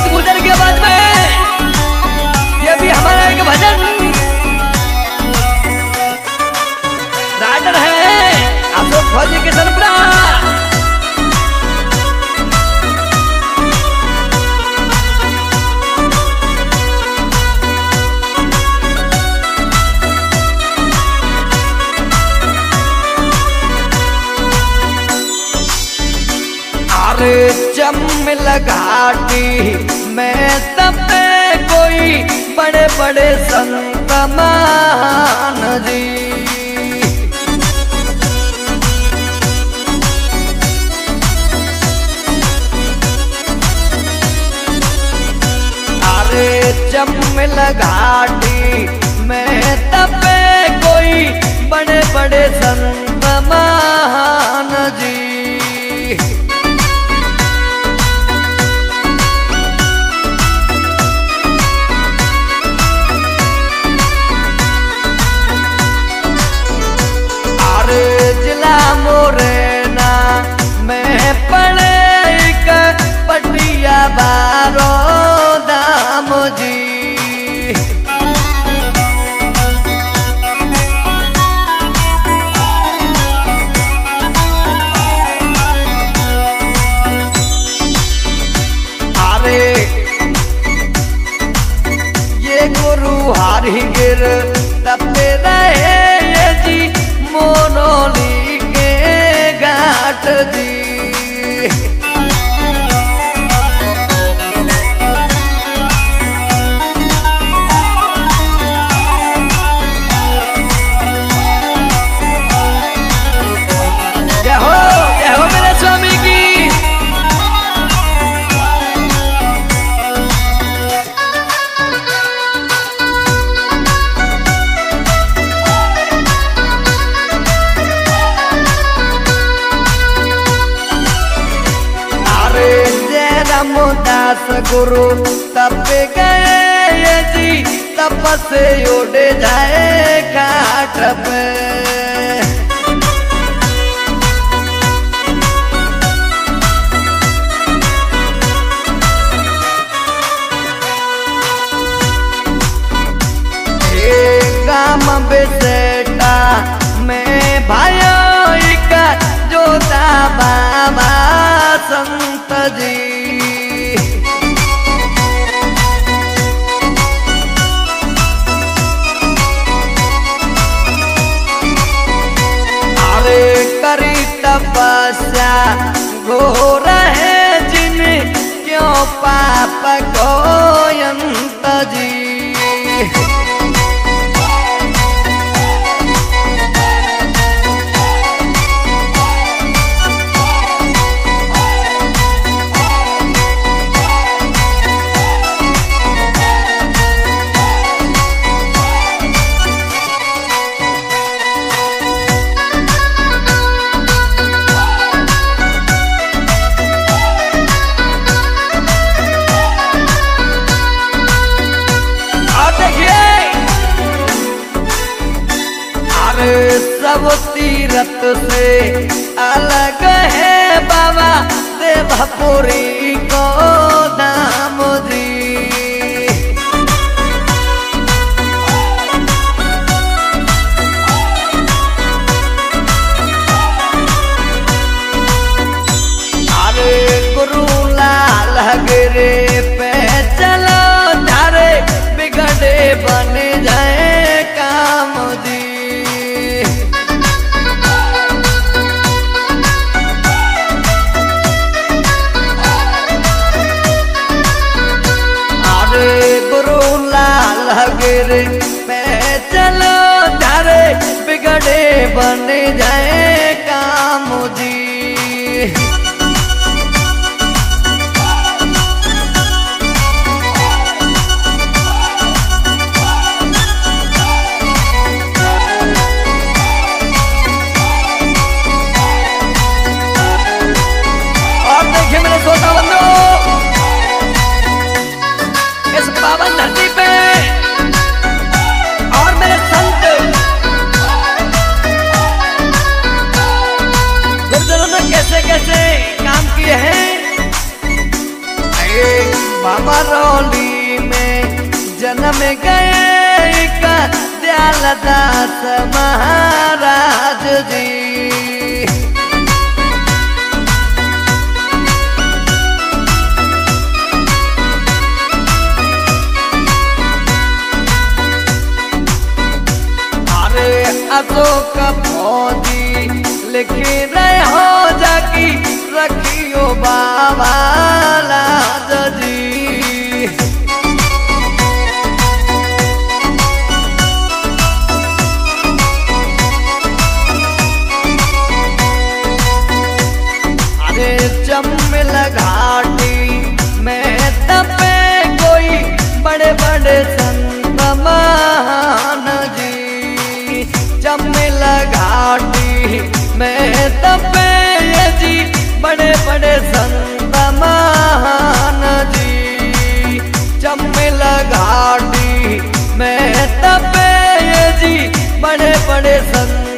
वक्त गुजर के बाद में ये भी हमारा एक भजन। राजन है, आप लोग फौजी किसान जमल घाटी मैं सब कोई बड़े बड़े संत मान जी अरे जमल घाटी मैं तब कोई बड़े बड़े संत up रामदास गुरु तप गए जी तप से उड़ जाए घाट पे। गाम बेसेटा मैं भाइयों का जोता बाबा संत जी। तपस्या घोर है जिन क्यों पाप सब तीरथ से अलग है बाबा देवपुरी पे चलो धारे बिगड़े बन जाए। रौली में जन्म गए का दयालदास महाराज जी। अशोक फौजी लिख बड़े जी जमिल घाटी में तपे जी बड़े बड़े संत मान जी जमिल घाटी में तपे जी बड़े बड़े संत